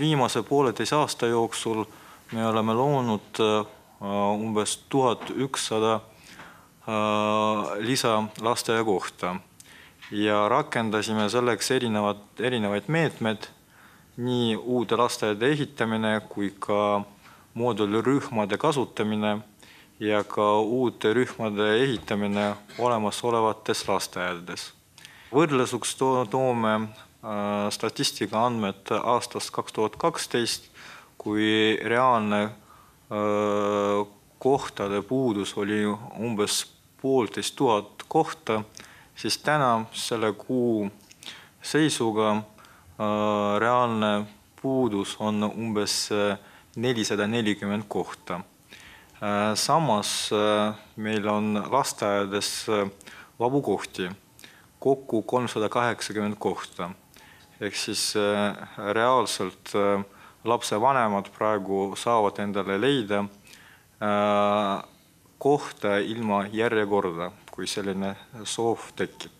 viimase pooleteise aasta jooksul me oleme loonud umbes tuhat ükssada lisalasteaiakohta ja rakendasime selleks erinevad, erinevaid meetmeid, nii uute lasteaedade ehitamine kui ka moodulirühmade kasutamine ja ka uute rühmade ehitamine olemasolevates lasteaedades. võrdluseks to toome äh, statistika andmed aastast kaks tuhat kaksteist, kui reaalne äh, kohtade puudus oli umbes poolteist tuhat kohta, siis täna selle kuu seisuga äh, reaalne puudus on umbes nelisada nelikümmend kohta. samas meil on lasteaedades vabu kohti kokku kolmsada kaheksakümmend kohta. Ehk siis reaalselt lapsevanemad praegu saavad endale leida kohta ilma järjekorda, kui selline soov tekib.